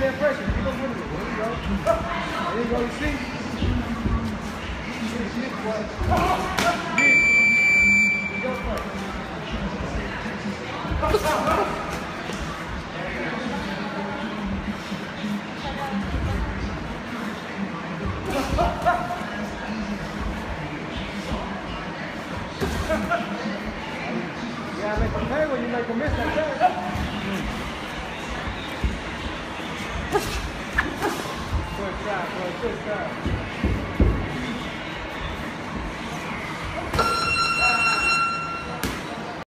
that pressure. Keep putting it. There you go. There you go. You see? Yeah, make them pay when you make them miss like that. 对就是这样